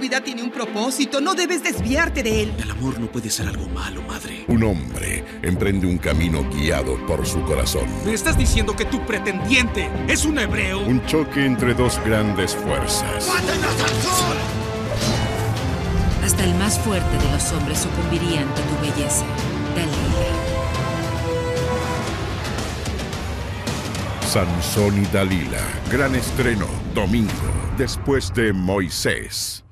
vida tiene un propósito. No debes desviarte de él. El amor no puede ser algo malo, madre. Un hombre emprende un camino guiado por su corazón. ¿Me estás diciendo que tu pretendiente es un hebreo? Un choque entre dos grandes fuerzas. ¡Maten a Sansón! Hasta el más fuerte de los hombres sucumbiría ante tu belleza, Dalila. Sansón y Dalila. Gran estreno, domingo, después de Moisés.